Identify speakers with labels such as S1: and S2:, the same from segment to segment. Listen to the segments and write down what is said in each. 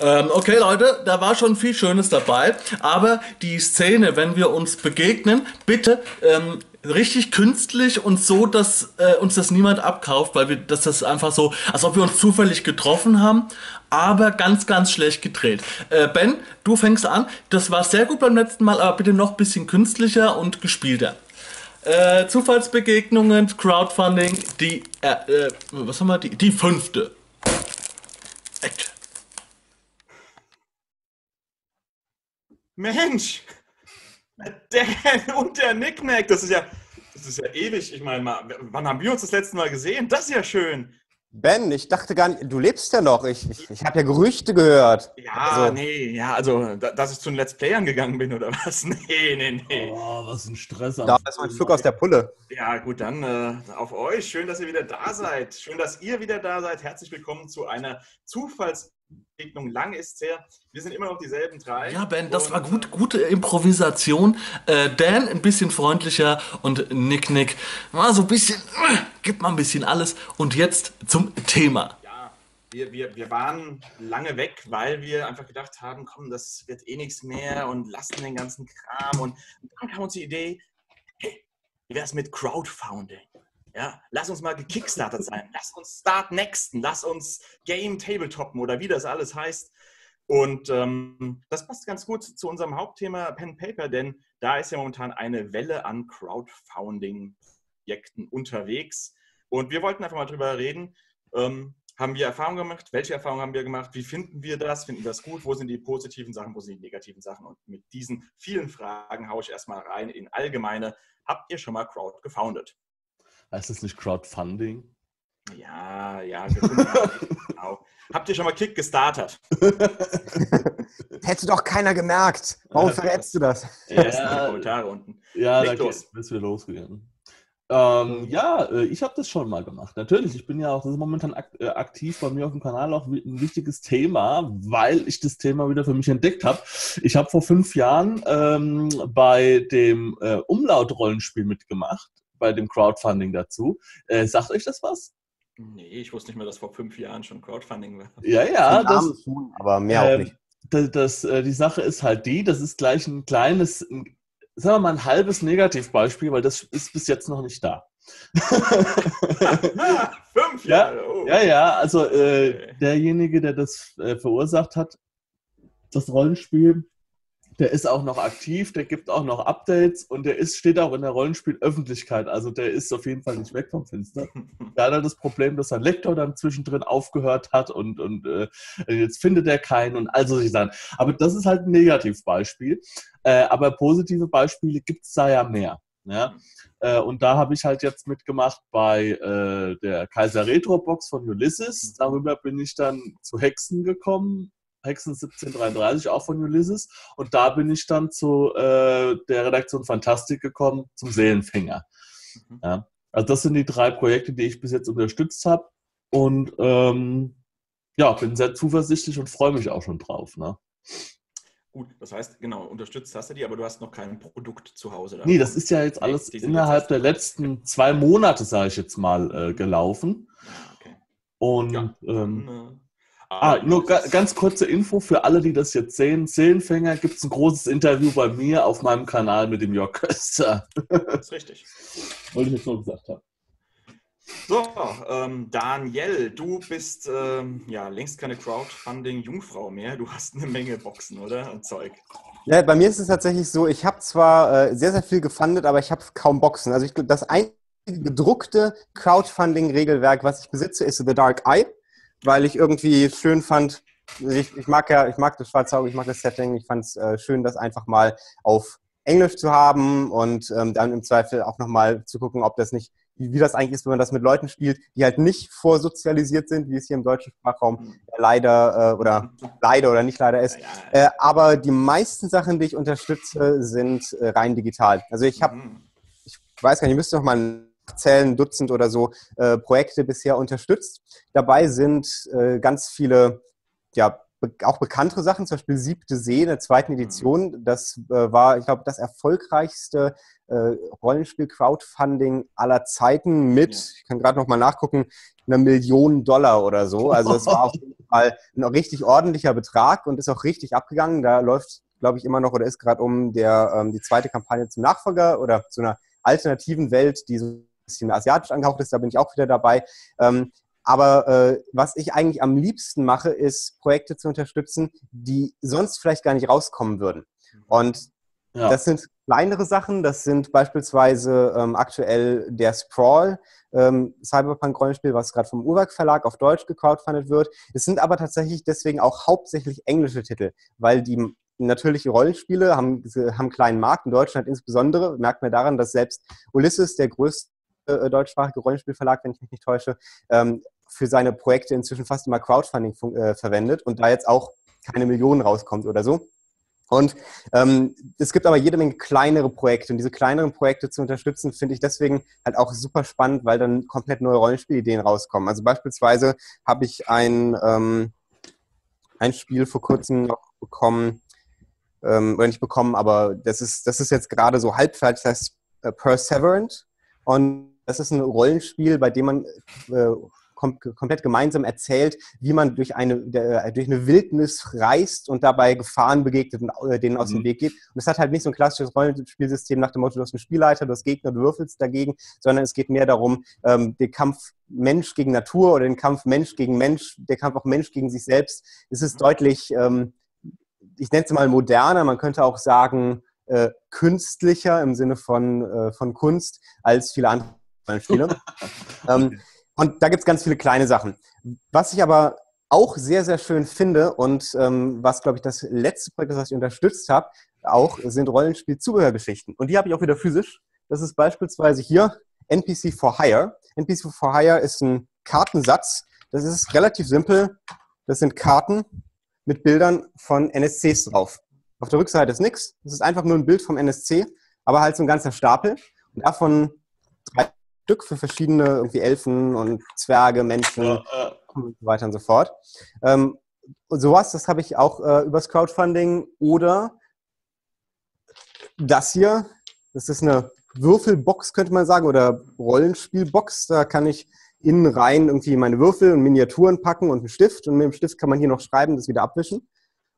S1: Ähm, okay, Leute, da war schon viel Schönes dabei, aber die Szene, wenn wir uns begegnen, bitte ähm, richtig künstlich und so, dass äh, uns das niemand abkauft, weil wir, dass das einfach so, als ob wir uns zufällig getroffen haben, aber ganz, ganz schlecht gedreht. Äh, ben, du fängst an. Das war sehr gut beim letzten Mal, aber bitte noch ein bisschen künstlicher und gespielter. Äh, Zufallsbegegnungen, Crowdfunding, die, äh, äh, was haben wir, die, die fünfte. Action.
S2: Mensch, der und der Nicknack, das ist ja, das ist ja ewig. Ich meine, wann haben wir uns das letzte Mal gesehen? Das ist ja schön.
S3: Ben, ich dachte gar nicht, du lebst ja noch. Ich, ich, ich habe ja Gerüchte gehört.
S2: Ja, also. nee, ja, also, dass ich zu den Let's Playern gegangen bin oder was? Nee, nee, nee.
S1: Oh, was ein Stress.
S3: Da ist mein Flug aus der Pulle.
S2: Ja, gut, dann äh, auf euch. Schön, dass ihr wieder da seid. Schön, dass ihr wieder da seid. Herzlich willkommen zu einer Zufalls- Begegnung lang ist es her. Wir sind immer noch dieselben drei.
S1: Ja, Ben, das war gut, gute Improvisation. Äh, Dan ein bisschen freundlicher und Nick Nick war so ein bisschen, äh, gibt mal ein bisschen alles. Und jetzt zum Thema.
S2: Ja, wir, wir, wir waren lange weg, weil wir einfach gedacht haben, komm, das wird eh nichts mehr und lassen den ganzen Kram. Und, und dann kam uns die Idee, hey, wie wäre es mit Crowdfunding? Ja, lass uns mal gekickstartet sein. Lass uns Start Nexten. Lass uns Game Tabletoppen oder wie das alles heißt. Und ähm, das passt ganz gut zu unserem Hauptthema Pen Paper, denn da ist ja momentan eine Welle an Crowdfunding-Projekten unterwegs. Und wir wollten einfach mal drüber reden. Ähm, haben wir Erfahrungen gemacht? Welche Erfahrungen haben wir gemacht? Wie finden wir das? Finden wir das gut? Wo sind die positiven Sachen? Wo sind die negativen Sachen? Und mit diesen vielen Fragen haue ich erstmal rein in allgemeine. Habt ihr schon mal Crowd gefoundet?
S1: Heißt das nicht Crowdfunding?
S2: Ja, ja, genau. Habt ihr schon mal Kick gestartet?
S3: Hätte doch keiner gemerkt. Warum verrätst du das?
S2: Ja, ja Kommentare unten.
S1: Ja, Leg da los. bist du losgegangen. Ähm, ja, äh, ich habe das schon mal gemacht. Natürlich, ich bin ja auch, das ist momentan äh, aktiv bei mir auf dem Kanal auch ein wichtiges Thema, weil ich das Thema wieder für mich entdeckt habe. Ich habe vor fünf Jahren ähm, bei dem äh, Umlaut-Rollenspiel mitgemacht bei dem Crowdfunding dazu. Äh, sagt euch das was?
S2: Nee, ich wusste nicht mehr, dass vor fünf Jahren schon Crowdfunding war.
S1: Ja, ja.
S3: Das, schon, aber mehr äh, auch nicht.
S1: Das, das, die Sache ist halt die, das ist gleich ein kleines, ein, sagen wir mal ein halbes Negativbeispiel, weil das ist bis jetzt noch nicht da.
S2: Fünf Jahre. Ja,
S1: oh. ja, ja, also äh, derjenige, der das äh, verursacht hat, das Rollenspiel, der ist auch noch aktiv, der gibt auch noch Updates und der ist, steht auch in der Rollenspielöffentlichkeit. Also der ist auf jeden Fall nicht weg vom Fenster. Da hat er das Problem, dass sein Lektor dann zwischendrin aufgehört hat und, und äh, jetzt findet er keinen und all solche Sachen. Aber das ist halt ein Negativbeispiel. Äh, aber positive Beispiele gibt es da ja mehr. Ja? Äh, und da habe ich halt jetzt mitgemacht bei äh, der Kaiser Retro Box von Ulysses. Darüber bin ich dann zu Hexen gekommen Hexen 1733, auch von Ulysses. Und da bin ich dann zu äh, der Redaktion Fantastik gekommen, zum Seelenfänger. Mhm. Ja. Also das sind die drei Projekte, die ich bis jetzt unterstützt habe. Und ähm, ja, bin sehr zuversichtlich und freue mich auch schon drauf. Ne?
S2: Gut, das heißt, genau, unterstützt hast du die, aber du hast noch kein Produkt zu Hause.
S1: Nee, das ist ja jetzt alles innerhalb der letzten zwei Monate, sage ich jetzt mal, äh, gelaufen. Ah, okay. Und ja, ähm, dann, Ah, nur ga, ganz kurze Info für alle, die das jetzt sehen. Seelenfänger gibt es ein großes Interview bei mir auf meinem Kanal mit dem Jörg Köster.
S2: Das ist richtig.
S1: Wollte ich jetzt nur gesagt haben.
S2: So, ähm, Daniel, du bist ähm, ja längst keine Crowdfunding-Jungfrau mehr. Du hast eine Menge Boxen, oder? Und Zeug.
S3: Ja, bei mir ist es tatsächlich so, ich habe zwar äh, sehr, sehr viel gefundet, aber ich habe kaum Boxen. Also ich glaube, das einzige gedruckte Crowdfunding-Regelwerk, was ich besitze, ist The Dark Eye weil ich irgendwie schön fand, ich, ich, mag ja, ich mag das Schwarze Auge, ich mag das Setting, ich fand es äh, schön, das einfach mal auf Englisch zu haben und ähm, dann im Zweifel auch nochmal zu gucken, ob das nicht, wie, wie, das eigentlich ist, wenn man das mit Leuten spielt, die halt nicht vorsozialisiert sind, wie es hier im deutschen Sprachraum mhm. leider äh, oder leider oder nicht leider ist. Äh, aber die meisten Sachen, die ich unterstütze, sind äh, rein digital. Also ich habe, mhm. ich weiß gar nicht, ich müsste noch zählen, Dutzend oder so äh, Projekte bisher unterstützt. Dabei sind äh, ganz viele ja, auch bekanntere Sachen, zum Beispiel Siebte See in der zweiten Edition. Das äh, war, ich glaube, das erfolgreichste äh, Rollenspiel-Crowdfunding aller Zeiten mit, ja. ich kann gerade noch mal nachgucken, einer Million Dollar oder so. Also es war auf jeden Fall ein richtig ordentlicher Betrag und ist auch richtig abgegangen. Da läuft, glaube ich, immer noch oder ist gerade um der, ähm, die zweite Kampagne zum Nachfolger oder zu einer alternativen Welt, die so ein bisschen asiatisch angehaucht ist. Da bin ich auch wieder dabei. Ähm, aber äh, was ich eigentlich am liebsten mache, ist Projekte zu unterstützen, die sonst vielleicht gar nicht rauskommen würden. Und ja. das sind kleinere Sachen. Das sind beispielsweise ähm, aktuell der Sprawl, ähm, Cyberpunk-Rollenspiel, was gerade vom Uhrwerk Verlag auf Deutsch gecrowdfundet wird. Es sind aber tatsächlich deswegen auch hauptsächlich englische Titel, weil die natürliche Rollenspiele haben, haben einen kleinen Markt, in Deutschland insbesondere, merkt man daran, dass selbst Ulysses, der größte deutschsprachige Rollenspielverlag, wenn ich mich nicht täusche, ähm, für seine Projekte inzwischen fast immer Crowdfunding äh, verwendet und da jetzt auch keine Millionen rauskommt oder so. Und ähm, es gibt aber jede Menge kleinere Projekte und diese kleineren Projekte zu unterstützen, finde ich deswegen halt auch super spannend, weil dann komplett neue Rollenspielideen rauskommen. Also beispielsweise habe ich ein, ähm, ein Spiel vor kurzem noch bekommen, ähm, oder nicht bekommen, aber das ist, das ist jetzt gerade so halbfertig, das heißt äh, Perseverant. Und das ist ein Rollenspiel, bei dem man äh, kom komplett gemeinsam erzählt, wie man durch eine, der, durch eine Wildnis reist und dabei Gefahren begegnet und äh, denen aus mhm. dem Weg geht. Und es hat halt nicht so ein klassisches Rollenspielsystem nach dem Motto, du hast einen Spielleiter, du hast Gegner, du würfelst dagegen, sondern es geht mehr darum, ähm, den Kampf Mensch gegen Natur oder den Kampf Mensch gegen Mensch, der Kampf auch Mensch gegen sich selbst. Es ist deutlich, ähm, ich nenne es mal moderner, man könnte auch sagen, äh, künstlicher im Sinne von, äh, von Kunst als viele andere Spiele. ähm, und da gibt es ganz viele kleine Sachen. Was ich aber auch sehr, sehr schön finde und ähm, was, glaube ich, das letzte Projekt, das ich unterstützt habe, auch sind Rollenspiel-Zubehörgeschichten. Und die habe ich auch wieder physisch. Das ist beispielsweise hier NPC for Hire. NPC for Hire ist ein Kartensatz. Das ist relativ simpel. Das sind Karten mit Bildern von NSCs drauf. Auf der Rückseite ist nichts. Das ist einfach nur ein Bild vom NSC, aber halt so ein ganzer Stapel. Und davon drei Stück für verschiedene irgendwie Elfen und Zwerge, Menschen ja, ja. und so weiter und so fort. Ähm, und sowas, das habe ich auch äh, übers Crowdfunding oder das hier, das ist eine Würfelbox, könnte man sagen, oder Rollenspielbox. Da kann ich innen rein irgendwie meine Würfel und Miniaturen packen und einen Stift. Und mit dem Stift kann man hier noch schreiben, das wieder abwischen.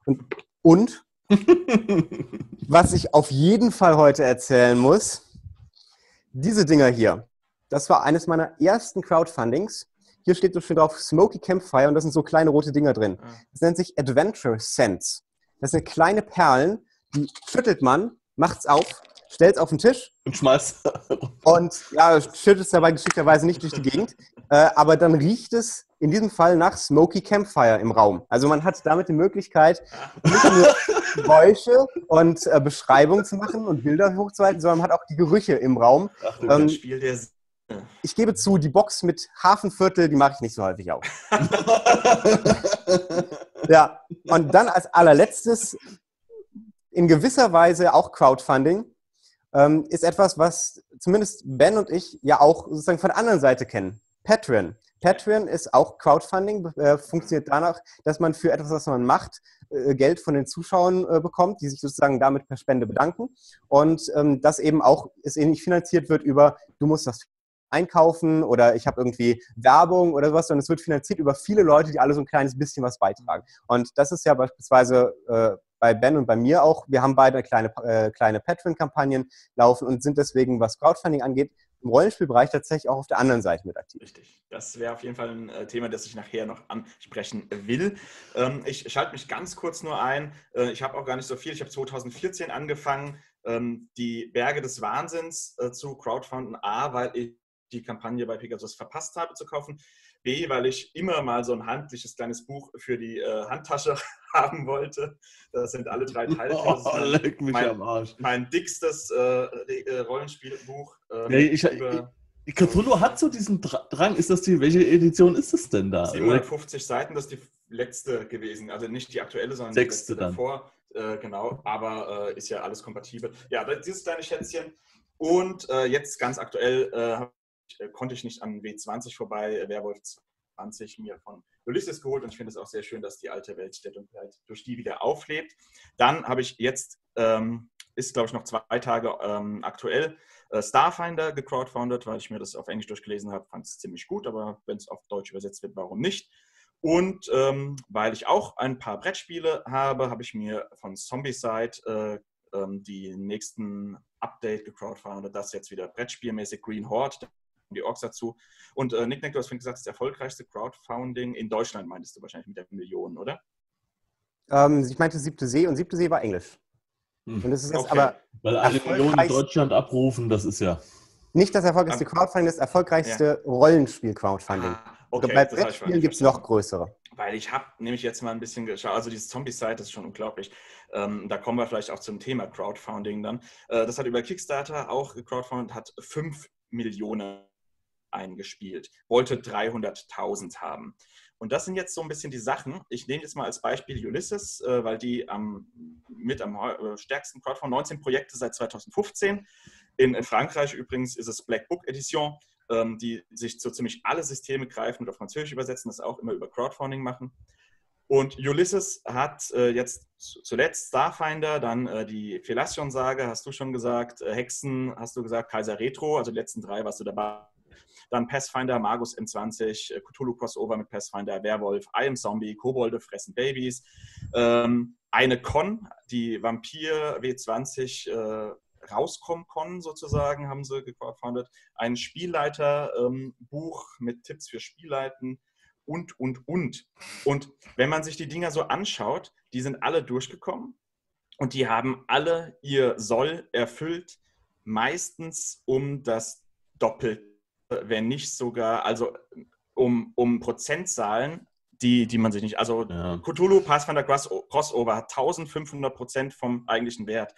S3: Und, und was ich auf jeden Fall heute erzählen muss, diese Dinger hier. Das war eines meiner ersten Crowdfundings. Hier steht so schön drauf Smoky Campfire und da sind so kleine rote Dinger drin. Das nennt sich Adventure Sense. Das sind kleine Perlen, die schüttelt man, macht's auf, stellt es auf den Tisch
S1: und schmeißt.
S3: Und ja, schüttelt es dabei geschickterweise nicht durch die Gegend. Äh, aber dann riecht es in diesem Fall nach Smoky Campfire im Raum. Also man hat damit die Möglichkeit, nicht nur Geräusche und äh, Beschreibungen zu machen und Bilder hochzuhalten, sondern man hat auch die Gerüche im Raum. Ach, du, ähm, Spiel der ich gebe zu, die Box mit Hafenviertel, die mache ich nicht so häufig auf. ja, und dann als allerletztes, in gewisser Weise auch Crowdfunding, ähm, ist etwas, was zumindest Ben und ich ja auch sozusagen von der anderen Seite kennen. Patreon. Patreon ist auch Crowdfunding, äh, funktioniert danach, dass man für etwas, was man macht, äh, Geld von den Zuschauern äh, bekommt, die sich sozusagen damit per Spende bedanken. Und ähm, das eben auch ist ähnlich finanziert wird über, du musst das einkaufen oder ich habe irgendwie Werbung oder sowas, sondern es wird finanziert über viele Leute, die alle so ein kleines bisschen was beitragen. Und das ist ja beispielsweise äh, bei Ben und bei mir auch. Wir haben beide kleine, äh, kleine Patreon-Kampagnen laufen und sind deswegen, was Crowdfunding angeht, im Rollenspielbereich tatsächlich auch auf der anderen Seite mit aktiv.
S2: Richtig. Das wäre auf jeden Fall ein äh, Thema, das ich nachher noch ansprechen will. Ähm, ich schalte mich ganz kurz nur ein. Äh, ich habe auch gar nicht so viel. Ich habe 2014 angefangen, ähm, die Berge des Wahnsinns äh, zu crowdfunden. A, weil ich die Kampagne bei Pegasus verpasst habe zu kaufen. B, weil ich immer mal so ein handliches kleines Buch für die äh, Handtasche haben wollte. Das sind alle drei Teile.
S1: Oh, leck mich mein, am Arsch.
S2: Mein dickstes äh, äh Rollenspielbuch.
S1: Ähm, ja, ich, über, ich, Cthulhu hat so diesen Drang. Ist das die, welche Edition ist es denn da?
S2: 750 oder? Seiten, das ist die letzte gewesen. Also nicht die aktuelle, sondern
S1: Sechste
S2: die letzte davor. Äh, genau, aber äh, ist ja alles kompatibel. Ja, dieses kleine Schätzchen. Und äh, jetzt ganz aktuell äh, äh, konnte ich nicht an W20 vorbei, äh, Werwolf 20 mir von Ulysses geholt und ich finde es auch sehr schön, dass die alte Weltstätte halt durch die wieder auflebt. Dann habe ich jetzt, ähm, ist glaube ich noch zwei Tage ähm, aktuell, äh, Starfinder gecrowdfounded, weil ich mir das auf Englisch durchgelesen habe, fand es ziemlich gut, aber wenn es auf Deutsch übersetzt wird, warum nicht? Und ähm, weil ich auch ein paar Brettspiele habe, habe ich mir von Zombicide äh, ähm, die nächsten Update gecrowdfounded, das jetzt wieder brettspielmäßig Green Horde, die Orks dazu. Und äh, Nick, Nick, du hast vorhin gesagt, das erfolgreichste Crowdfunding in Deutschland, meintest du wahrscheinlich mit der Million, oder?
S3: Ähm, ich meinte siebte See und siebte See war Englisch.
S1: Hm.
S3: Und das ist jetzt
S2: Okay.
S3: aber
S1: Weil eine Million in Deutschland abrufen, das ist ja.
S3: nicht das erfolgreichste Crowdfunding, das erfolgreichste Rollenspiel-Crowdfunding.
S2: Ah, okay,
S3: bei Brettspielen gibt es noch größere.
S2: Weil ich habe nämlich jetzt mal ein bisschen geschaut, also dieses Zombie-Site, das ist schon unglaublich. Ähm, da kommen wir vielleicht auch zum Thema Crowdfunding dann. Äh, das hat über Kickstarter auch gecrowdfundet, hat 5 Millionen eingespielt, wollte 300.000 haben. Und das sind jetzt so ein bisschen die Sachen. Ich nehme jetzt mal als Beispiel Ulysses, äh, weil die am, mit am äh, stärksten Crowdfund 19 Projekte seit 2015. In, in Frankreich übrigens ist es Black Book Edition, ähm, die sich so ziemlich alle Systeme greifen und auf Französisch übersetzen, das auch immer über Crowdfunding machen. Und Ulysses hat äh, jetzt zu- zuletzt Starfinder, dann äh, die Felation-Sage, hast du schon gesagt, äh, Hexen, hast du gesagt, Kaiser Retro, also die letzten drei warst du dabei. Dann Pathfinder, Magus M20, äh, Cthulhu Crossover mit Pathfinder, Werwolf, I Am Zombie, Kobolde fressen Babys. Ähm, eine Con, die Vampir W20 äh, Rauskommen-Con sozusagen, haben sie gecrowdfundet. Ein Spielleiter-Buch mit Tipps für Spielleiten und, und, und. Und wenn man sich die Dinger so anschaut, die sind alle durchgekommen und die haben alle ihr Soll erfüllt, meistens um das Doppelte, wenn nicht sogar, also um, um Prozentzahlen, die, die man sich nicht, also
S1: ja.
S2: Cthulhu Pathfinder Cross- Crossover hat 1500 Prozent vom eigentlichen Wert.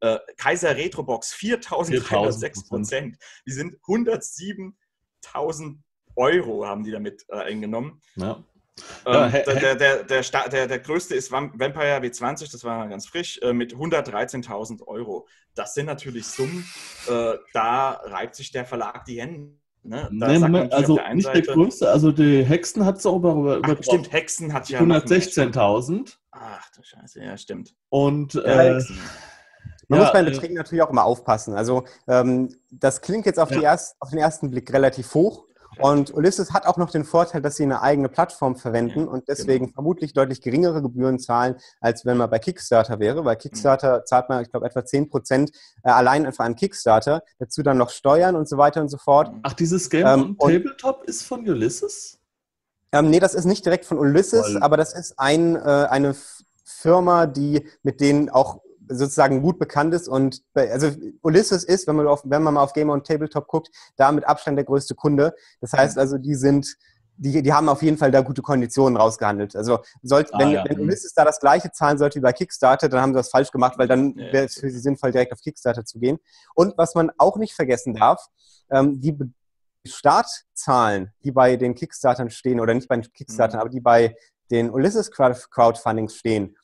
S2: Äh, Kaiser Retrobox 4306 Prozent. Die sind 107.000 Euro haben die damit äh, eingenommen.
S1: ja. Ja,
S2: Ähm, der, der, der, der, der, größte ist Vam- Vampire W20, das war ganz frisch, äh, mit 113.000 Euro. Das sind natürlich Summen, äh, da reibt sich der Verlag die Hände. Ne? Da
S1: Nee, Moment, also
S2: der
S1: nicht der
S2: Seite-
S1: größte, also die Hexen hat es auch über, über,
S2: Ach, stimmt, Hexen hat ja. noch mehr.
S1: 116.000
S2: Ach du Scheiße, ja, stimmt.
S1: und äh.
S3: Man
S1: Ja,
S3: muss bei
S1: äh,
S3: Beträgen natürlich auch immer aufpassen. Also ähm, das klingt jetzt auf, die
S1: Ja.
S3: erst, auf den ersten Blick relativ hoch. Und Ulysses hat auch noch den Vorteil, dass sie eine eigene Plattform verwenden
S2: Ja,
S3: und deswegen
S2: genau.
S3: vermutlich deutlich geringere Gebühren zahlen, als wenn man bei Kickstarter wäre. Bei Kickstarter zahlt man, ich glaube, etwa 10 Prozent äh, allein für einen Kickstarter. Dazu dann noch Steuern und so weiter und so fort.
S1: ach, dieses Game
S3: Ähm,
S1: on Tabletop ist von Ulysses?
S3: Ähm, nee, das ist nicht direkt von Ulysses,
S1: Voll.
S3: aber das ist ein, äh, eine Firma, die mit denen auch sozusagen gut bekannt ist. Und bei, also Ulysses ist, wenn man, auf, wenn man mal auf Gamer und Tabletop guckt, da mit Abstand der größte Kunde. Das heißt also, die sind, die, die haben auf jeden Fall da gute Konditionen rausgehandelt. Also sollte,
S1: Ah,
S3: wenn,
S1: ja.
S3: wenn Ulysses da das gleiche zahlen sollte wie bei Kickstarter, dann haben sie das falsch gemacht, weil dann
S2: Ja,
S3: wäre es für sie sinnvoll, direkt auf Kickstarter zu gehen. Und was man auch nicht vergessen darf, ähm, die Startzahlen, die bei den Kickstartern stehen, oder nicht bei den Kickstartern,
S2: Mhm.
S3: aber die bei den Ulysses Crowd- Crowdfundings stehen,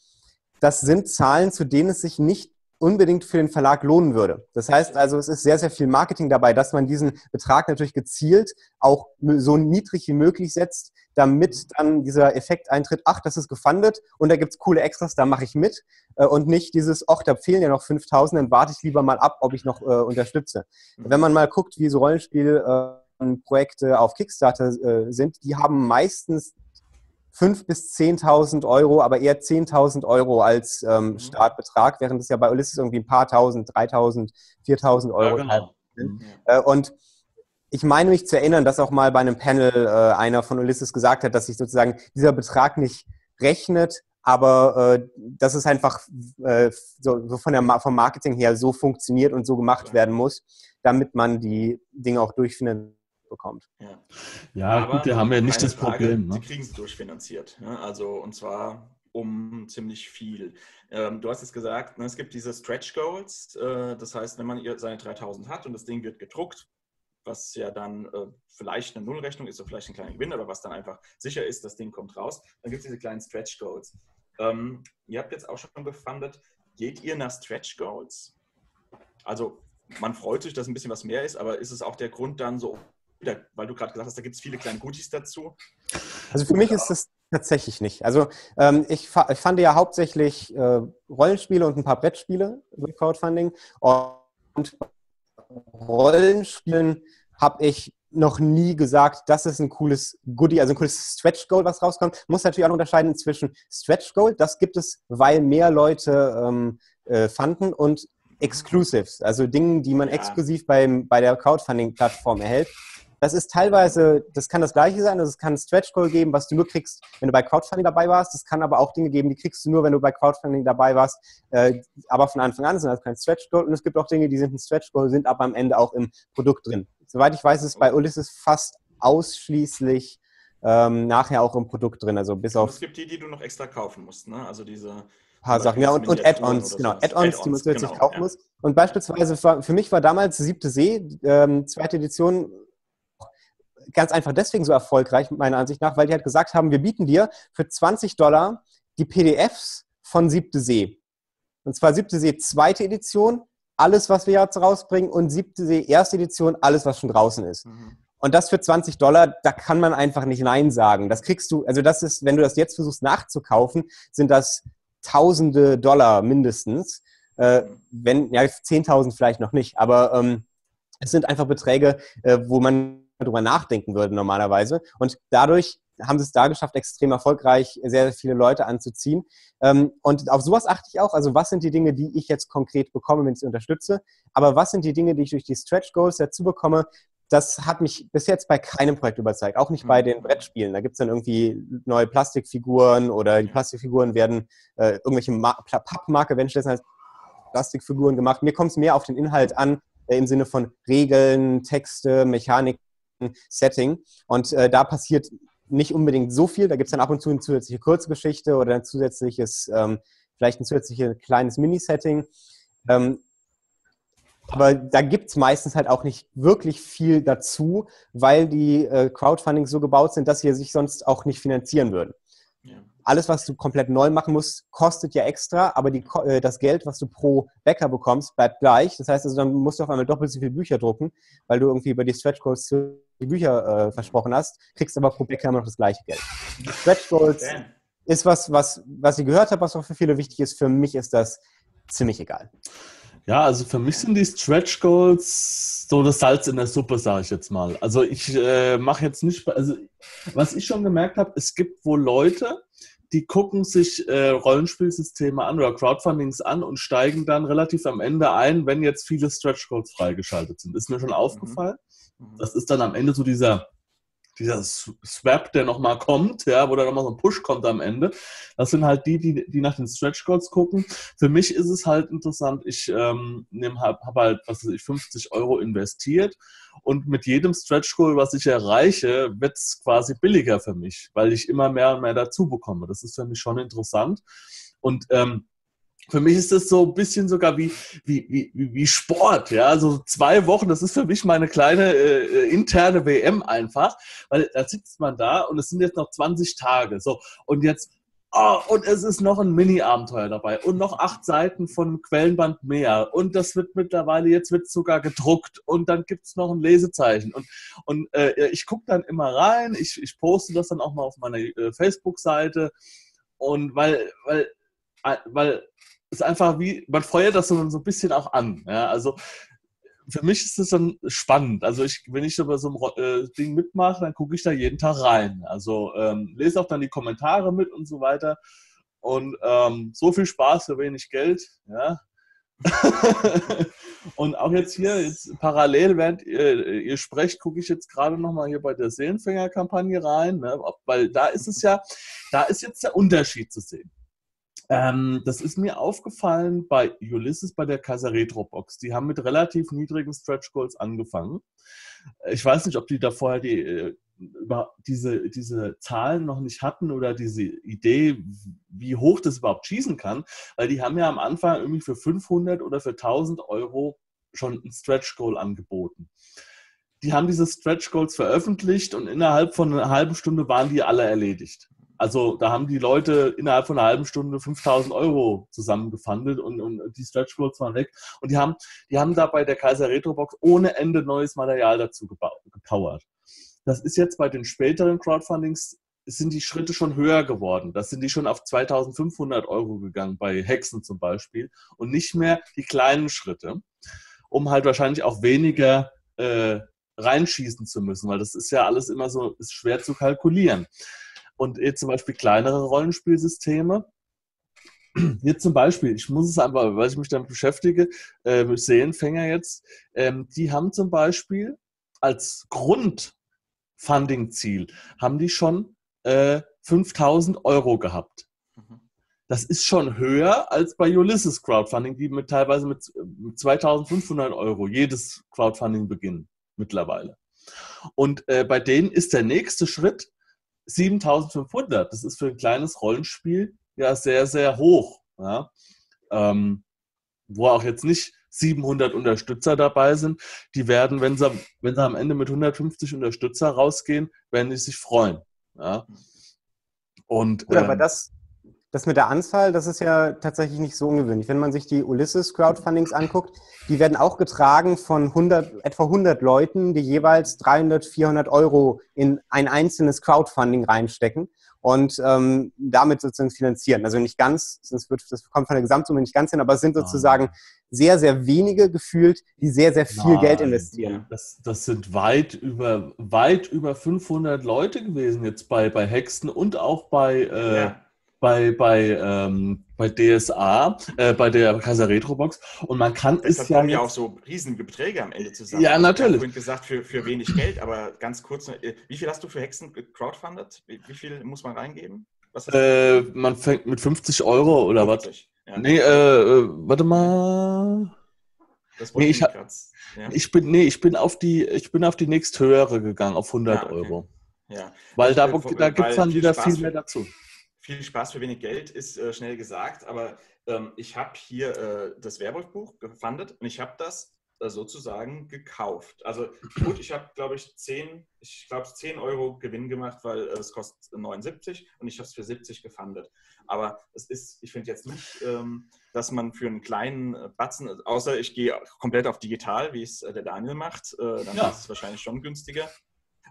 S3: das sind Zahlen, zu denen es sich nicht unbedingt für den Verlag lohnen würde. Das heißt also, es ist sehr, sehr viel Marketing dabei, dass man diesen Betrag natürlich gezielt auch so niedrig wie möglich setzt, damit dann dieser Effekt eintritt, ach, das ist gefundet und da gibt's coole Extras, da mache ich mit äh, und nicht dieses, ach, da fehlen ja noch 5000, dann warte ich lieber mal ab, ob ich noch äh, unterstütze.
S2: Mhm.
S3: Wenn man mal guckt, wie so Rollenspielprojekte auf Kickstarter äh, sind, die haben meistens 5.000 bis 10.000 Euro, aber eher 10.000 Euro als ähm,
S2: Mhm.
S3: Startbetrag, während es ja bei Ulysses irgendwie ein paar Tausend, 3.000, 4.000 Euro
S1: ja, genau.
S2: Ja.
S3: äh, und ich meine mich zu erinnern, dass auch mal bei einem Panel äh, einer von Ulysses gesagt hat, dass sich sozusagen dieser Betrag nicht rechnet, aber äh, dass es einfach äh, so, so von der, vom Marketing her so funktioniert und so gemacht werden muss, damit man die Dinge auch durchfinanziert bekommt.
S2: Ja.
S1: Ja,
S2: Aber
S1: gut, wir haben ja nicht das Problem.
S2: Die
S1: Ne?
S2: kriegen es durchfinanziert. Ne? Also, und zwar um ziemlich viel. Ähm, du hast es gesagt, ne, es gibt diese Stretch Goals. Äh, das heißt, wenn man ihr seine 3000 hat und das Ding wird gedruckt, was ja dann äh, vielleicht eine Nullrechnung ist oder vielleicht ein kleiner Gewinn, aber was dann einfach sicher ist, das Ding kommt raus, dann gibt es diese kleinen Stretch Goals. Ähm, ihr habt jetzt auch schon gefundet, geht ihr nach Stretch Goals? Also man freut sich, dass ein bisschen was mehr ist, aber ist es auch der Grund dann so weil du gerade gesagt hast, da gibt es viele kleine Goodies dazu.
S3: Also für mich ist das tatsächlich nicht. Also ähm, ich, ich, fand ja hauptsächlich äh, Rollenspiele und ein paar Brettspiele mit Crowdfunding. Und Rollenspielen habe ich noch nie gesagt, das ist ein cooles Goodie, also ein cooles Stretch Goal, was rauskommt. Muss natürlich auch unterscheiden zwischen Stretch Goal, das gibt es, weil mehr Leute ähm, äh, fanden, und Exclusives, also Dinge, die man ja. exklusiv beim, bei der Crowdfunding-Plattform erhält. Das ist teilweise, das kann das gleiche sein, also es kann ein Stretch Goal geben, was du nur kriegst, wenn du bei Crowdfunding dabei warst. Es kann aber auch Dinge geben, die kriegst du nur, wenn du bei Crowdfunding dabei warst, äh, aber von Anfang an sind das kein Stretch Goal. Und es gibt auch Dinge, die sind ein Stretch Goal, sind aber am Ende auch im Produkt drin. Soweit ich weiß, ist bei Ulysses fast ausschließlich ähm, nachher auch im Produkt drin, also bis auf.
S2: Es gibt die, die du noch extra kaufen musst, ne? Also diese
S3: paar Sachen. Ja, und, und Add-ons, genau. Add-ons, die man zusätzlich genau, kaufen ja. muss. Und beispielsweise war, für mich war damals Siebte See, ähm, zweite Edition, ganz einfach deswegen so erfolgreich, meiner Ansicht nach, weil die halt gesagt haben, wir bieten dir für 20 Dollar die PDFs von Siebte See. Und zwar Siebte See zweite Edition, alles, was wir jetzt rausbringen, und Siebte See erste Edition, alles, was schon draußen ist. Mhm. Und das für 20 Dollar, da kann man einfach nicht Nein sagen. Das kriegst du, also das ist, wenn du das jetzt versuchst nachzukaufen, sind das Tausende Dollar mindestens. Äh, wenn, ja, 10.000 vielleicht noch nicht, aber ähm, es sind einfach Beträge, äh, wo man darüber nachdenken würde normalerweise. Und dadurch haben sie es da geschafft, extrem erfolgreich sehr, sehr viele Leute anzuziehen. Ähm, und auf sowas achte ich auch. Also was sind die Dinge, die ich jetzt konkret bekomme, wenn ich sie unterstütze? Aber was sind die Dinge, die ich durch die Stretch Goals dazu bekomme? das hat mich bis jetzt bei keinem Projekt überzeugt, auch nicht bei mhm. den Brettspielen. Da gibt es dann irgendwie neue Plastikfiguren oder die Plastikfiguren werden äh, irgendwelche Pappmarke, wenn stattdessen als Plastikfiguren gemacht. Mir kommt es mehr auf den Inhalt an, äh, im Sinne von Regeln, Texte, Mechaniken, Setting. Und äh, da passiert nicht unbedingt so viel. Da gibt es dann ab und zu eine zusätzliche Kurzgeschichte oder ein zusätzliches, ähm, vielleicht ein zusätzliches kleines Mini-Setting. Ähm, aber da gibt es meistens halt auch nicht wirklich viel dazu, weil die äh, Crowdfunding so gebaut sind, dass sie sich sonst auch nicht finanzieren würden. Ja. Alles, was du komplett neu machen musst, kostet ja extra, aber die, äh, das Geld, was du pro Bäcker bekommst, bleibt gleich. Das heißt also, dann musst du auf einmal doppelt so viele Bücher drucken, weil du irgendwie über die Stretch Goals die Bücher äh, versprochen hast, kriegst aber pro Bäcker immer noch das gleiche Geld. Stretch Goals ist was, was, was ich gehört habe, was auch für viele wichtig ist. Für mich ist das ziemlich egal.
S1: Ja, also für mich sind die Stretch Goals so das Salz in der Suppe, sage ich jetzt mal. Also ich äh, mache jetzt nicht, also was ich schon gemerkt habe, es gibt wohl Leute, die gucken sich äh, Rollenspielsysteme an oder Crowdfundings an und steigen dann relativ am Ende ein, wenn jetzt viele Stretch Goals freigeschaltet sind. Ist mir schon mhm. aufgefallen. Mhm. Das ist dann am Ende so dieser dieser Swap, der nochmal kommt, ja, wo da nochmal so ein Push kommt am Ende. Das sind halt die, die, die nach den Stretch Goals gucken. Für mich ist es halt interessant, ich ähm, habe hab halt, was weiß ich, 50 Euro investiert und mit jedem Stretch Goal, was ich erreiche, wird es quasi billiger für mich, weil ich immer mehr und mehr dazu bekomme. Das ist für mich schon interessant. Und ähm, für mich ist das so ein bisschen sogar wie, wie, wie, wie Sport, ja. Also zwei Wochen, das ist für mich meine kleine äh, interne WM einfach, weil da sitzt man da und es sind jetzt noch 20 Tage. So, und jetzt, oh, und es ist noch ein Mini-Abenteuer dabei und noch acht Seiten von Quellenband mehr. Und das wird mittlerweile, jetzt wird sogar gedruckt und dann gibt es noch ein Lesezeichen. Und, und äh, ich gucke dann immer rein, ich, ich poste das dann auch mal auf meiner äh, Facebook-Seite. Und weil, weil, äh, weil ist einfach wie, man feuert das so, ein bisschen auch an. Ja? Also für mich ist das dann spannend. Also ich, wenn ich über so ein äh, Ding mitmache, dann gucke ich da jeden Tag rein. Also ähm, lese auch dann die Kommentare mit und so weiter. Und ähm, so viel Spaß für wenig Geld. Ja. und auch jetzt hier, jetzt parallel, während ihr, ihr sprecht, gucke ich jetzt gerade nochmal hier bei der Seelenfänger-Kampagne rein, ne? weil da ist es ja, da ist jetzt der Unterschied zu sehen. Ähm, das ist mir aufgefallen bei Ulysses bei der Casa Retro Box. Die haben mit relativ niedrigen Stretch Goals angefangen. Ich weiß nicht, ob die da vorher die, äh, über diese, diese Zahlen noch nicht hatten oder diese Idee, wie hoch das überhaupt schießen kann, weil die haben ja am Anfang irgendwie für 500 oder für 1000 Euro schon ein Stretch Goal angeboten. Die haben diese Stretch Goals veröffentlicht und innerhalb von einer halben Stunde waren die alle erledigt. Also da haben die Leute innerhalb von einer halben Stunde 5000 Euro zusammengefandelt und, und die Stretch Goals waren weg. Und die haben, die haben da bei der Kaiser Retro Box ohne Ende neues Material dazu gepowert. Das ist jetzt bei den späteren Crowdfundings sind die Schritte schon höher geworden. Das sind die schon auf 2500 Euro gegangen, bei Hexen zum Beispiel. Und nicht mehr die kleinen Schritte, um halt wahrscheinlich auch weniger äh, reinschießen zu müssen, weil das ist ja alles immer so, ist schwer zu kalkulieren. Und zum Beispiel kleinere Rollenspielsysteme, hier zum Beispiel, ich muss es einfach, weil ich mich damit beschäftige, äh, mit Seelenfänger jetzt, ähm, die haben zum Beispiel als Grundfunding-Ziel, haben die schon äh, 5000 Euro gehabt. Mhm. Das ist schon höher als bei Ulysses Crowdfunding, die mit teilweise mit, mit 2500 Euro jedes Crowdfunding beginnen mittlerweile. Und äh, bei denen ist der nächste Schritt 7500. Das ist für ein kleines Rollenspiel ja sehr, sehr hoch. Ja? Ähm, wo auch jetzt nicht 700 Unterstützer dabei sind. Die werden, wenn sie, wenn sie am Ende mit 150 Unterstützer rausgehen, werden die sich freuen. Ja?
S3: Und, Gut, ähm, aber das, das mit der Anzahl, das ist ja tatsächlich nicht so ungewöhnlich. Wenn man sich die Ulysses Crowdfundings anguckt, die werden auch getragen von 100, etwa 100 Leuten, die jeweils 300, 400 Euro in ein einzelnes Crowdfunding reinstecken und ähm, damit sozusagen finanzieren. Also nicht ganz, das, wird, das kommt von der Gesamtsumme nicht ganz hin, aber es sind sozusagen sehr, sehr wenige gefühlt, die sehr, sehr viel Nein, Geld investieren.
S1: Das, das, sind weit über, weit über 500 Leute gewesen jetzt bei, bei Hexen und auch bei, äh, ja bei, bei, ähm, bei DSA, äh, bei der Kaiser Retro Box. Und man kann
S2: es ja. Da kommen ja auch so riesige Beträge am Ende zusammen.
S1: Ja, natürlich.
S2: Ich habe gesagt, für, für wenig Geld, aber ganz kurz, äh, wie viel hast du für Hexen crowdfundet? Wie, wie viel muss man reingeben?
S1: Äh, man fängt mit 50 Euro oder 50, was? Ja. Nee, äh, äh, warte mal. Das nee, ich, ja. ich bin, nee, ich bin auf die, ich bin auf die nächsthöhere gegangen, auf 100 ja, okay. Euro. Ja. Weil da, da gibt es dann wieder viel mehr dazu
S2: viel Spaß für wenig Geld ist äh, schnell gesagt, aber ähm, ich habe hier äh, das Werwolf-Buch gefundet und ich habe das äh, sozusagen gekauft. Also gut, ich habe, glaube ich, 10, ich glaube 10 Euro Gewinn gemacht, weil äh, es kostet 79 und ich habe es für 70 gefundet. Aber es ist, ich finde jetzt nicht, ähm, dass man für einen kleinen äh, Batzen, außer ich gehe komplett auf digital, wie es äh, der Daniel macht, dann ja. ist es wahrscheinlich schon günstiger.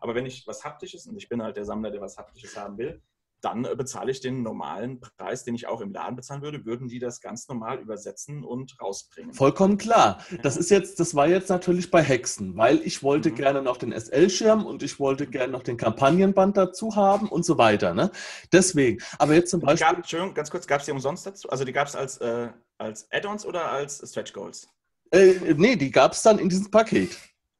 S2: Aber wenn ich was Haptisches, und ich bin halt der Sammler, der was Haptisches haben will, dann äh, bezahle ich den normalen Preis, den ich auch im Laden bezahlen würde, würden die das ganz normal übersetzen und rausbringen.
S1: Vollkommen klar. Das ist jetzt, das war jetzt natürlich bei Hexen, weil ich wollte mhm. gerne noch den SL-Schirm und ich wollte gerne noch den Kampagnenband dazu haben und so weiter. Ne? Deswegen. Aber jetzt zum Beispiel.
S2: Gab, Entschuldigung, ganz kurz, gab es die umsonst dazu? Also die gab es als, äh, als Add-ons oder als Stretch Goals?
S1: Äh, nee, die gab es dann in diesem Paket.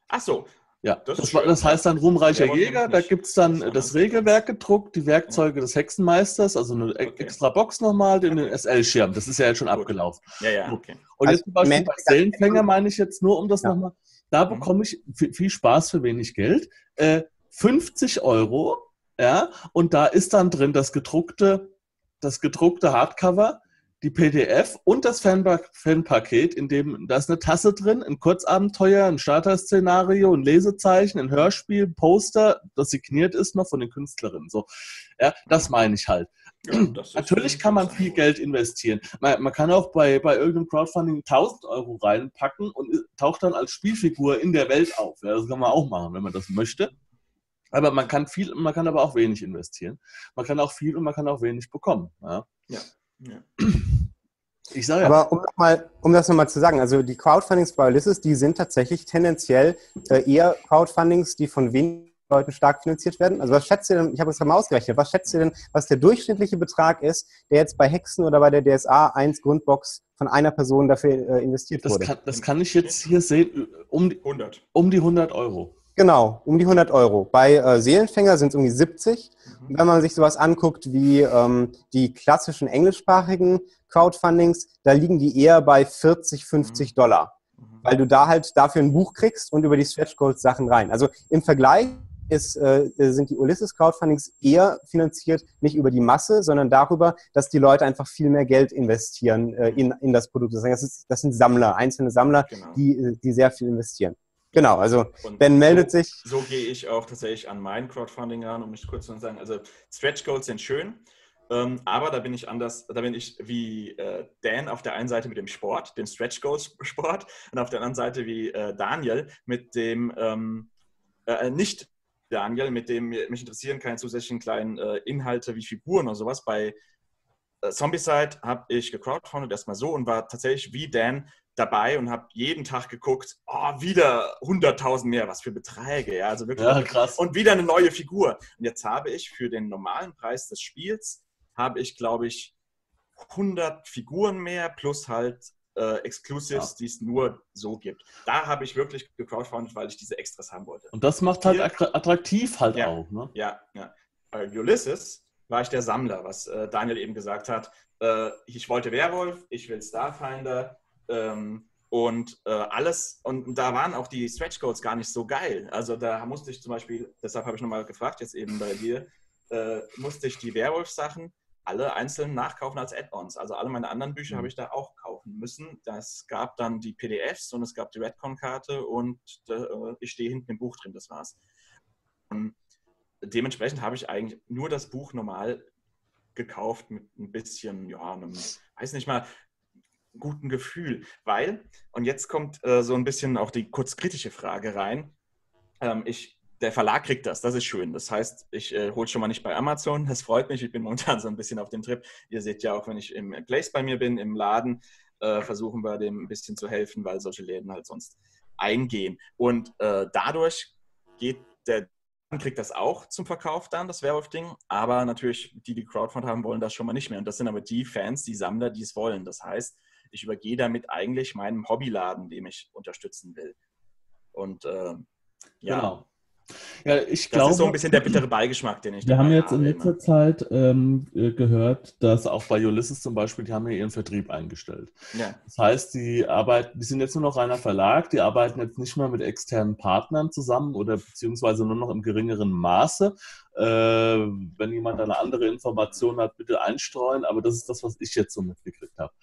S2: Ach so,
S1: ja, das, das, das heißt dann Ruhmreicher ja, Jäger, da gibt es dann das Regelwerk gedruckt, die Werkzeuge des Hexenmeisters, also eine okay. extra Box nochmal, den okay. SL-Schirm. Das ist ja jetzt schon Gut. abgelaufen.
S2: Ja, ja, okay.
S1: Und also jetzt zum Beispiel bei Seelenfänger meine ich jetzt nur, um das ja. nochmal, da mhm. bekomme ich viel Spaß für wenig Geld. Äh, 50 Euro, ja, und da ist dann drin das gedruckte, das gedruckte Hardcover die PDF und das Fanpaket, in dem da ist eine Tasse drin, ein Kurzabenteuer, ein Starter-Szenario, ein Lesezeichen, ein Hörspiel, ein Poster, das signiert ist noch von den Künstlerinnen. So, ja, das meine ich halt. Ja, Natürlich kann man viel Geld investieren. Man, man, kann auch bei, bei irgendeinem Crowdfunding 1000 Euro reinpacken und taucht dann als Spielfigur in der Welt auf. Ja, das kann man auch machen, wenn man das möchte. Aber man kann viel, man kann aber auch wenig investieren. Man kann auch viel und man kann auch wenig bekommen. Ja.
S2: ja. Ja.
S3: Ich sage ja. Aber um, mal, um das nochmal zu sagen, also die Crowdfundings bei Ulysses, die sind tatsächlich tendenziell äh, eher Crowdfundings, die von wenigen Leuten stark finanziert werden. Also was schätzt ihr denn, ich habe es gerade mal ausgerechnet, was schätzt ihr denn, was der durchschnittliche Betrag ist, der jetzt bei Hexen oder bei der DSA 1 Grundbox von einer Person dafür äh, investiert
S1: das
S3: wurde?
S1: Kann, das kann ich jetzt hier sehen, um die 100, um die 100 Euro.
S3: Genau, um die 100 Euro. Bei äh, Seelenfänger sind es um die 70. Mhm. Wenn man sich sowas anguckt wie ähm, die klassischen englischsprachigen Crowdfundings, da liegen die eher bei 40, 50 mhm. Dollar. Mhm. Weil du da halt dafür ein Buch kriegst und über die Stretch Goals Sachen rein. Also im Vergleich ist, äh, sind die Ulysses Crowdfundings eher finanziert, nicht über die Masse, sondern darüber, dass die Leute einfach viel mehr Geld investieren äh, in, in das Produkt. Das, ist, das sind Sammler, einzelne Sammler, genau. die, die sehr viel investieren. Genau, also und Ben meldet
S2: so,
S3: sich.
S2: So gehe ich auch tatsächlich an mein Crowdfunding ran, um mich kurz zu sagen. Also Stretch Goals sind schön, ähm, aber da bin ich anders, da bin ich wie äh, Dan auf der einen Seite mit dem Sport, dem Stretch Goals Sport, und auf der anderen Seite wie äh, Daniel mit dem ähm, äh, nicht Daniel, mit dem mich interessieren keine zusätzlichen kleinen äh, Inhalte wie Figuren oder sowas. Bei äh, Zombicide habe ich gecrowdfundet erstmal so und war tatsächlich wie Dan dabei und habe jeden Tag geguckt, oh, wieder 100.000 mehr, was für Beträge, ja, also wirklich.
S1: Ja, krass.
S2: Und wieder eine neue Figur. Und jetzt habe ich für den normalen Preis des Spiels, habe ich, glaube ich, 100 Figuren mehr plus halt äh, Exclusives,
S1: Ja.
S2: die es nur so gibt. Da habe ich wirklich gecrowdfundet, weil ich diese Extras haben wollte.
S1: Und das macht halt
S2: Hier-
S1: attra- attraktiv halt
S2: Ja.
S1: auch. Ne?
S2: Ja, ja. Bei Ulysses war ich der Sammler, was äh, Daniel eben gesagt hat. Äh, ich wollte Werwolf, ich will Starfinder ähm, und äh, alles. Und da waren auch die Stretch Goals gar nicht so geil. Also da musste ich zum Beispiel, deshalb habe ich nochmal gefragt, jetzt eben bei dir, äh, musste ich die Werwolf-Sachen alle einzeln nachkaufen als Add-ons. Also alle meine anderen Bücher
S1: Mhm.
S2: habe ich da auch kaufen müssen. Das gab dann die PDFs und es gab die Redcon-Karte und äh, ich stehe hinten im Buch drin, das war's. Und dementsprechend habe ich eigentlich nur das Buch normal gekauft mit ein bisschen, ja, einem, weiß nicht mal, guten Gefühl. Weil, und jetzt kommt äh, so ein bisschen auch die kurz kritische Frage rein. Ähm, ich, der Verlag kriegt das, das ist schön. Das heißt, ich äh, hole schon mal nicht bei Amazon, das freut mich. Ich bin momentan so ein bisschen auf dem Trip. Ihr seht ja auch, wenn ich im Place bei mir bin, im Laden, äh, versuchen wir dem ein bisschen zu helfen, weil solche Läden halt sonst eingehen. Und äh, dadurch geht der kriegt das auch zum Verkauf dann, das Werwolf-Ding. Aber natürlich, die, die Crowdfund haben, wollen das schon mal nicht mehr. Und das sind aber die Fans, die Sammler, die es wollen. Das heißt, ich übergehe damit eigentlich meinem Hobbyladen, dem ich unterstützen will. Und äh, ja,
S1: Genau. Ja, ich
S2: das
S1: glaube,
S2: ist so ein bisschen der bittere Beigeschmack, den ich
S1: wir haben jetzt in letzter
S2: immer.
S1: Zeit ähm, äh, gehört, dass auch bei Ulysses zum Beispiel, die haben ja ihren Vertrieb eingestellt.
S2: Ja,
S1: Das heißt, die arbeiten, die sind jetzt nur noch reiner Verlag, die arbeiten jetzt nicht mehr mit externen Partnern zusammen oder beziehungsweise nur noch im geringeren Maße. Äh, wenn jemand eine andere Information hat, bitte einstreuen, aber das ist das, was ich jetzt so mitgekriegt habe.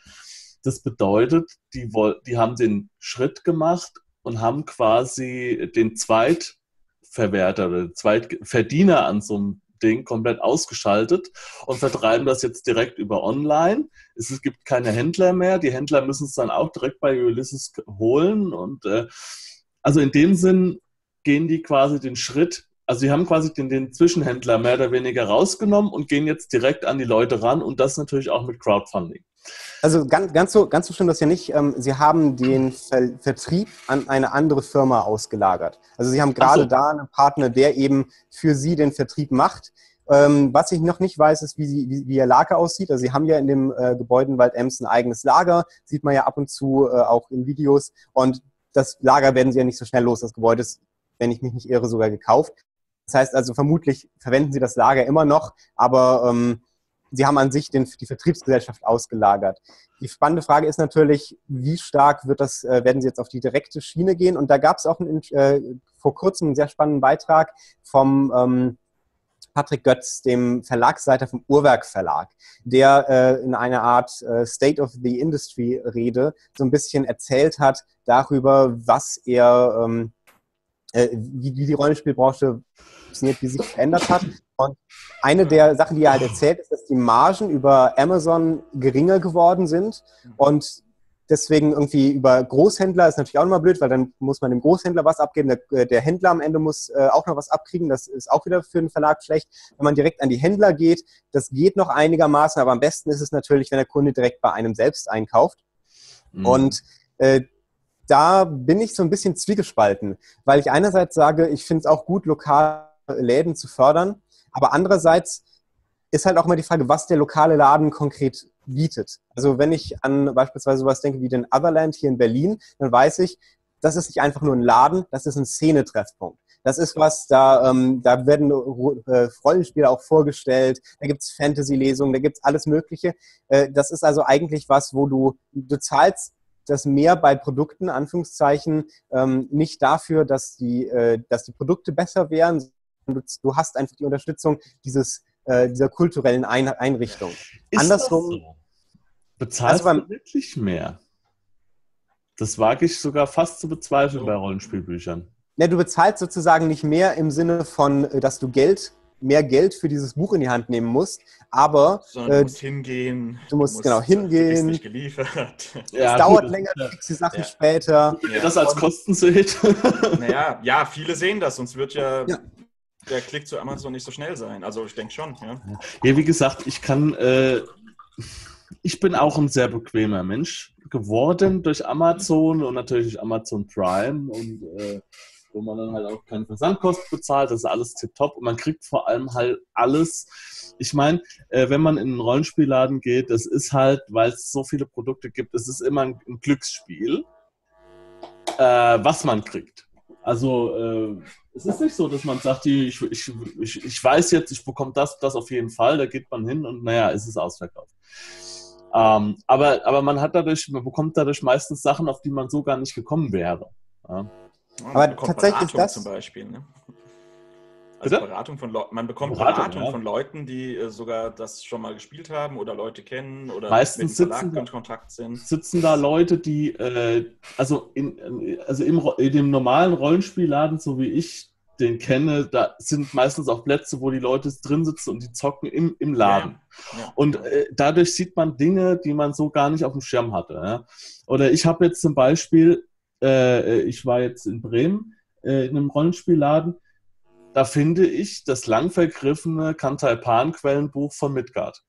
S1: Das bedeutet, die, die haben den Schritt gemacht und haben quasi den Zweitverwerter oder den Zweitverdiener an so einem Ding komplett ausgeschaltet und vertreiben das jetzt direkt über online. Es gibt keine Händler mehr. Die Händler müssen es dann auch direkt bei Ulysses holen. Und äh, also in dem Sinn gehen die quasi den Schritt, also die haben quasi den, den Zwischenhändler mehr oder weniger rausgenommen und gehen jetzt direkt an die Leute ran und das natürlich auch mit Crowdfunding.
S3: Also ganz, ganz, so, ganz so stimmt das ja nicht. Ähm, Sie haben den Ver Vertrieb an eine andere Firma ausgelagert. Also Sie haben gerade
S1: so.
S3: da einen Partner, der eben für Sie den Vertrieb macht. Ähm, was ich noch nicht weiß, ist, wie, sie, wie, wie Ihr Lager aussieht. Also Sie haben ja in dem äh, Gebäude in Wald-Ems ein eigenes Lager. Sieht man ja ab und zu äh, auch in Videos. Und das Lager werden Sie ja nicht so schnell los. Das Gebäude ist, wenn ich mich nicht irre, sogar gekauft. Das heißt also, vermutlich verwenden Sie das Lager immer noch, aber ähm, Sie haben an sich den, die Vertriebsgesellschaft ausgelagert. Die spannende Frage ist natürlich, wie stark wird das, äh, werden Sie jetzt auf die direkte Schiene gehen? Und da gab es auch einen, äh, vor kurzem einen sehr spannenden Beitrag vom ähm, Patrick Götz, dem Verlagsleiter vom Uhrwerk Verlag, der äh, in einer Art äh, State of the Industry Rede so ein bisschen erzählt hat darüber, was er, ähm, äh, wie, wie die Rollenspielbranche funktioniert, wie sich verändert hat. Und eine der Sachen, die er halt erzählt, ist, dass die Margen über Amazon geringer geworden sind und deswegen irgendwie über Großhändler ist natürlich auch nochmal blöd, weil dann muss man dem Großhändler was abgeben, der, der Händler am Ende muss äh, auch noch was abkriegen, das ist auch wieder für den Verlag schlecht. Wenn man direkt an die Händler geht, das geht noch einigermaßen, aber am besten ist es natürlich, wenn der Kunde direkt bei einem selbst einkauft.
S1: Mhm.
S3: Und äh, da bin ich so ein bisschen zwiegespalten, weil ich einerseits sage, ich finde es auch gut, lokale Läden zu fördern, aber andererseits ist halt auch mal die Frage, was der lokale Laden konkret bietet. Also wenn ich an beispielsweise sowas denke wie den Otherland hier in Berlin, dann weiß ich, das ist nicht einfach nur ein Laden, das ist ein Szenetreffpunkt. Das ist was, da, ähm, da werden äh, Rollenspiele auch vorgestellt, da gibt's Fantasy-Lesungen, da gibt's alles Mögliche. Äh, das ist also eigentlich was, wo du, du zahlst das mehr bei Produkten, Anführungszeichen, ähm, nicht dafür, dass die, äh, dass die Produkte besser wären, du, du hast einfach die Unterstützung dieses, äh, dieser kulturellen Ein Einrichtung.
S1: Ist
S3: andersrum-
S1: das so? Bezahlst
S3: Also beim-
S1: du wirklich mehr? Das wage ich sogar fast zu bezweifeln
S2: So.
S1: bei Rollenspielbüchern.
S3: Ja, du bezahlst sozusagen nicht mehr im Sinne von, äh, dass du Geld, mehr Geld für dieses Buch in die Hand nehmen musst, aber
S2: Sondern
S3: äh,
S2: du musst hingehen.
S3: du musst genau hingehen.
S2: Du nicht geliefert.
S1: Ja,
S3: es dauert
S1: gut,
S3: länger, du kriegst die Sachen
S2: Ja.
S3: später.
S1: Wenn ihr das als Kosten seht.
S2: Naja, ja, viele sehen das, sonst wird ja,
S3: Ja.
S2: Der Klick zu Amazon nicht so schnell sein. Also ich denke schon, ja.
S1: Ja, wie gesagt, ich kann, äh, ich bin auch ein sehr bequemer Mensch geworden durch Amazon und natürlich durch Amazon Prime und äh, wo man dann halt auch keine Versandkosten bezahlt, das ist alles tipptopp und man kriegt vor allem halt alles. Ich meine, äh, wenn man in einen Rollenspielladen geht, das ist halt, weil es so viele Produkte gibt, es ist immer ein, ein Glücksspiel, äh, was man kriegt. Also äh, es ist nicht so, dass man sagt, ich, ich, ich, ich weiß jetzt, ich bekomme das, das auf jeden Fall, da geht man hin und naja, es ist ausverkauft. Ähm, aber, aber man hat dadurch, man bekommt dadurch meistens Sachen, auf die man so gar nicht gekommen wäre. Ja.
S3: Aber tatsächlich
S2: Beratung
S3: das-
S2: zum Beispiel. Ne? Also
S1: Bitte?
S2: Beratung von Leu- man bekommt
S1: Beratung,
S2: Beratung,
S1: ja.
S2: von Leuten, die äh, sogar das schon mal gespielt haben oder Leute kennen oder
S1: Meistens
S2: mit
S1: sitzen
S2: in Kontakt sind.
S1: sitzen da Leute, die, äh, also, in, also im, in dem normalen Rollenspielladen, so wie ich den kenne, da sind meistens auch Plätze, wo die Leute drin sitzen und die zocken im, im Laden.
S2: Ja, ja.
S1: Und äh, dadurch sieht man Dinge, die man so gar nicht auf dem Schirm hatte. Ja? Oder ich habe jetzt zum Beispiel, äh, ich war jetzt in Bremen äh, in einem Rollenspielladen, da finde ich das lang vergriffene Kantai Pan Quellenbuch von Midgard.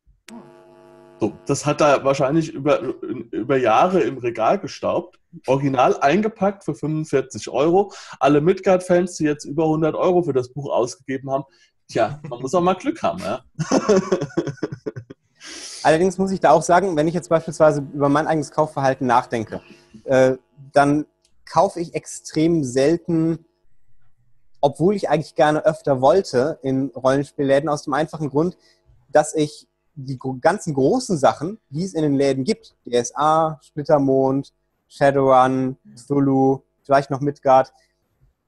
S1: So, das hat er wahrscheinlich über, über Jahre im Regal gestaubt. Original eingepackt für 45 Euro. Alle Midgard-Fans, die jetzt über 100 Euro für das Buch ausgegeben haben, tja, man muss auch mal Glück haben. Ja?
S3: Allerdings muss ich da auch sagen, wenn ich jetzt beispielsweise über mein eigenes Kaufverhalten nachdenke, äh, dann kaufe ich extrem selten, obwohl ich eigentlich gerne öfter wollte, in Rollenspielläden aus dem einfachen Grund, dass ich die ganzen großen Sachen, die es in den Läden gibt, DSA, Splittermond, Shadowrun, Cthulhu, vielleicht noch Midgard,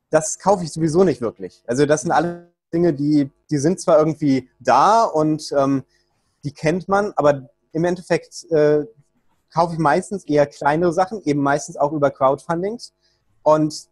S3: das kaufe ich sowieso nicht wirklich. Also das sind alle Dinge, die, die sind zwar irgendwie da und ähm, die kennt man, aber im Endeffekt äh, kaufe ich meistens eher kleinere Sachen, eben meistens auch über Crowdfundings. Und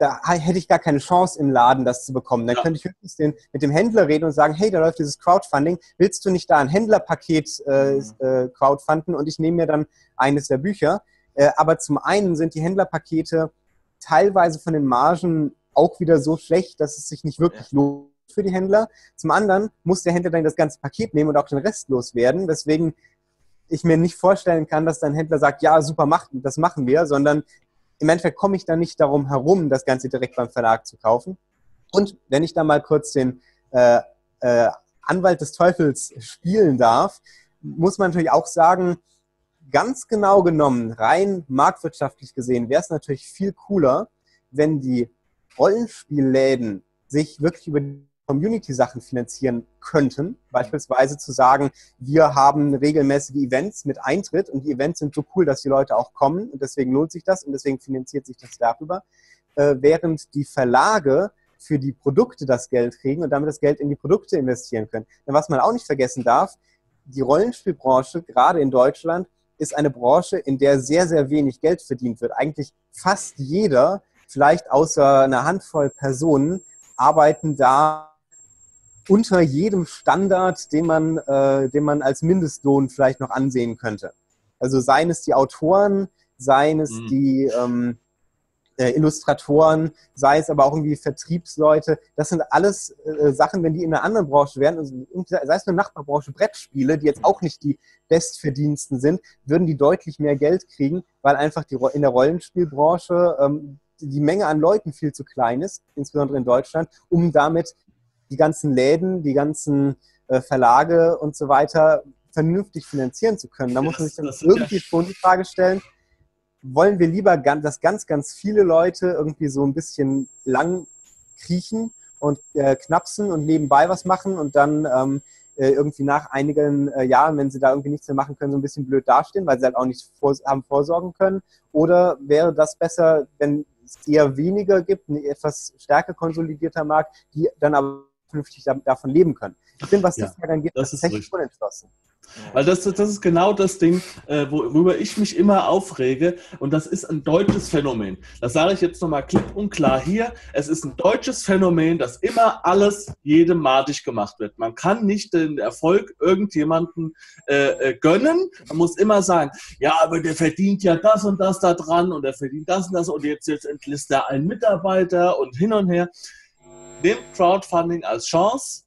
S3: da hätte ich gar keine Chance im Laden, das zu bekommen. Dann
S1: Ja.
S3: könnte ich höchstens den, mit dem Händler reden und sagen, hey, da läuft dieses Crowdfunding, willst du nicht da ein Händlerpaket äh,
S2: Mhm.
S3: äh, crowdfunden und ich nehme mir dann eines der Bücher. Äh, aber zum einen sind die Händlerpakete teilweise von den Margen auch wieder so schlecht, dass es sich nicht wirklich lohnt für die Händler. Zum anderen muss der Händler dann das ganze Paket nehmen und auch den Rest loswerden, weswegen ich mir nicht vorstellen kann, dass dein Händler sagt, ja, super, macht, das machen wir, sondern im Endeffekt komme ich dann nicht darum herum, das Ganze direkt beim Verlag zu kaufen. Und wenn ich da mal kurz den äh, äh, Anwalt des Teufels spielen darf, muss man natürlich auch sagen, ganz genau genommen, rein marktwirtschaftlich gesehen, wäre es natürlich viel cooler, wenn die Rollenspielläden sich wirklich über Community-Sachen finanzieren könnten. Beispielsweise zu sagen, wir haben regelmäßige Events mit Eintritt und die Events sind so cool, dass die Leute auch kommen und deswegen lohnt sich das und deswegen finanziert sich das darüber. Äh, während die Verlage für die Produkte das Geld kriegen und damit das Geld in die Produkte investieren können. Denn was man auch nicht vergessen darf, die Rollenspielbranche, gerade in Deutschland, ist eine Branche, in der sehr, sehr wenig Geld verdient wird. Eigentlich fast jeder, vielleicht außer einer Handvoll Personen, arbeiten da unter jedem Standard, den man, äh, den man als Mindestlohn vielleicht noch ansehen könnte. Also seien es die Autoren, seien es
S1: Mhm.
S3: die ähm, äh, Illustratoren, sei es aber auch irgendwie Vertriebsleute. Das sind alles äh, Sachen, wenn die in einer anderen Branche wären, also sei es eine Nachbarbranche, Brettspiele, die jetzt auch nicht die bestverdiensten sind, würden die deutlich mehr Geld kriegen, weil einfach die, in der Rollenspielbranche ähm, die Menge an Leuten viel zu klein ist, insbesondere in Deutschland, um damit die ganzen Läden, die ganzen äh, Verlage und so weiter vernünftig finanzieren zu können. Da muss man sich dann
S1: ja-
S3: irgendwie schon die Frage stellen, wollen wir lieber, gan- dass ganz, ganz viele Leute irgendwie so ein bisschen lang kriechen und äh, knapsen und nebenbei was machen und dann ähm, äh, irgendwie nach einigen äh, Jahren, wenn sie da irgendwie nichts mehr machen können, so ein bisschen blöd dastehen, weil sie halt auch nicht vor, haben vorsorgen können? Oder wäre das besser, wenn es eher weniger gibt, ein etwas stärker konsolidierter Markt, die dann aber vernünftig da- davon leben können? Ich bin, was
S1: Ja,
S3: die Frage angeht,
S1: das ist
S3: tatsächlich unentschlossen.
S1: Weil das, das ist genau das Ding, äh, worüber ich mich immer aufrege. Und das ist ein deutsches Phänomen. Das sage ich jetzt nochmal klipp und klar hier. Es ist ein deutsches Phänomen, dass immer alles jedem madig gemacht wird. Man kann nicht den Erfolg irgendjemanden äh, äh, gönnen. Man muss immer sagen, ja, aber der verdient ja das und das da dran und der verdient das und das und jetzt, jetzt entlässt er einen Mitarbeiter und hin und her. Nehmt Crowdfunding als Chance.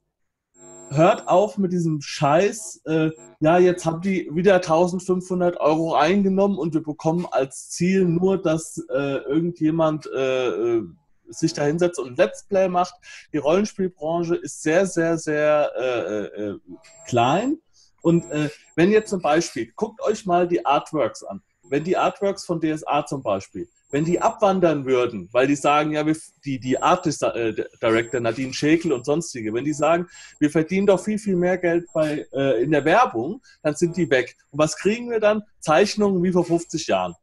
S1: Hört auf mit diesem Scheiß. Äh, ja, jetzt haben die wieder 1500 Euro eingenommen und wir bekommen als Ziel nur, dass äh, irgendjemand äh, äh sich da hinsetzt und Let's Play macht. Die Rollenspielbranche ist sehr, sehr, sehr äh, äh, klein. Und äh, wenn ihr zum Beispiel, guckt euch mal die Artworks an. Wenn die Artworks von DSA zum Beispiel, wenn die abwandern würden, weil die sagen, ja, wir, die, die Artist äh, Director Nadine Schäkel und sonstige, wenn die sagen, wir verdienen doch viel, viel mehr Geld bei, äh, in der Werbung, dann sind die weg. Und was kriegen wir dann? Zeichnungen wie vor 50 Jahren.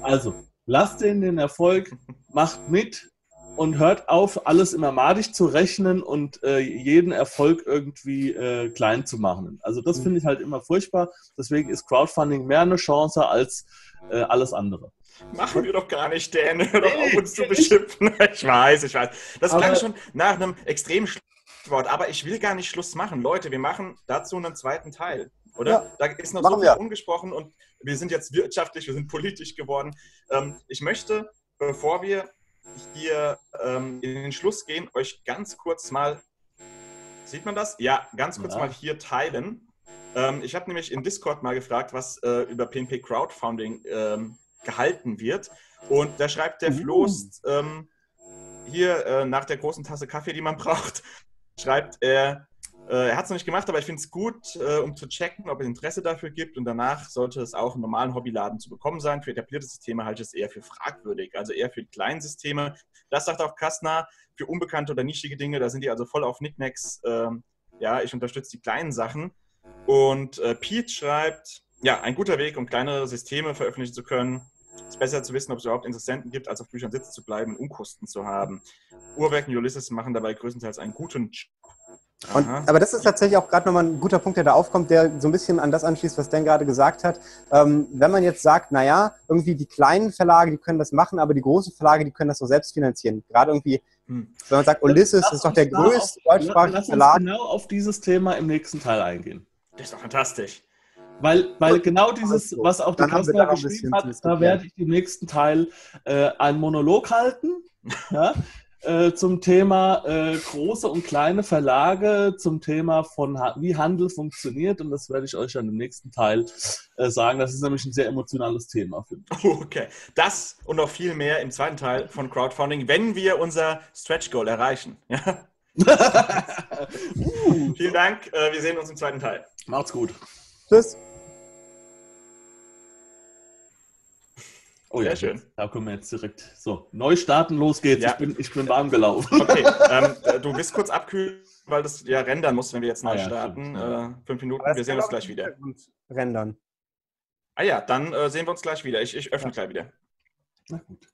S1: Also, lasst denen den Erfolg, macht mit, und hört auf, alles immer madig zu rechnen und äh, jeden Erfolg irgendwie äh, klein zu machen. Also das finde ich halt immer furchtbar. Deswegen ist Crowdfunding mehr eine Chance als äh, alles andere.
S2: Machen wir doch gar nicht, Dan. Hör doch auf, uns zu beschimpfen. Ich weiß, ich weiß. Das klang schon nach einem extremen Schlusswort, aber ich will gar nicht Schluss machen. Leute, wir machen dazu einen zweiten Teil. Oder? Ja, da ist noch so viel wir. ungesprochen und wir sind jetzt wirtschaftlich, wir sind politisch geworden. Ähm, ich möchte, bevor wir hier ähm, in den Schluss gehen, euch ganz kurz mal, sieht man das? Ja, ganz kurz ja. mal hier teilen. Ähm, ich habe nämlich in Discord mal gefragt, was äh, über PNP Crowdfunding ähm, gehalten wird. Und da schreibt der uh. Floß ähm, hier äh, nach der großen Tasse Kaffee, die man braucht, schreibt er, äh, er hat es noch nicht gemacht, aber ich finde es gut, äh, um zu checken, ob es Interesse dafür gibt. Und danach sollte es auch im normalen Hobbyladen zu bekommen sein. Für etablierte Systeme halte ich es eher für fragwürdig, also eher für die kleinen Systeme. Das sagt auch Kastner. Für unbekannte oder nischige Dinge, da sind die also voll auf Nicknacks. Ähm, ja, ich unterstütze die kleinen Sachen. Und äh, Pete schreibt, ja, ein guter Weg, um kleinere Systeme veröffentlichen zu können. Es ist besser zu wissen, ob es überhaupt Interessenten gibt, als auf Büchern sitzen zu bleiben und Unkosten zu haben. Uhrwerken Ulysses machen dabei größtenteils einen guten Job und, aber das ist tatsächlich auch gerade nochmal ein guter Punkt, der da aufkommt, der so ein bisschen an das anschließt, was Dan gerade gesagt hat. Ähm, wenn man jetzt sagt, naja, irgendwie die kleinen Verlage, die können das machen, aber die großen Verlage, die können das doch selbst finanzieren. Gerade irgendwie, hm. wenn man sagt, Ulysses das ist doch der größte deutschsprachige
S1: Verlag. genau auf dieses Thema im nächsten Teil eingehen.
S2: Das ist doch fantastisch.
S1: Weil, weil genau dieses, was auch der Kastner geschrieben hat, da werde ich im nächsten Teil äh, einen Monolog halten. Ja? Äh, zum Thema äh, große und kleine Verlage, zum Thema von wie Handel funktioniert. Und das werde ich euch dann im nächsten Teil äh, sagen. Das ist nämlich ein sehr emotionales Thema.
S2: Okay, das und noch viel mehr im zweiten Teil von Crowdfunding, wenn wir unser Stretch Goal erreichen. Ja? uh. Vielen Dank. Äh, wir sehen uns im zweiten Teil.
S1: Macht's gut.
S3: Tschüss.
S1: Oh Sehr ja, schön. Da kommen wir jetzt direkt. So, neu starten, los geht's. Ja. Ich, bin, ich bin warm gelaufen.
S2: Okay, ähm, du bist kurz abkühlen, weil das ja rendern muss, wenn wir jetzt neu ah, ja, starten. Ja. Äh, fünf Minuten, wir sehen uns gleich wieder.
S3: Rendern.
S2: Ah ja, dann äh, sehen wir uns gleich wieder. Ich, ich öffne gleich wieder. Na gut.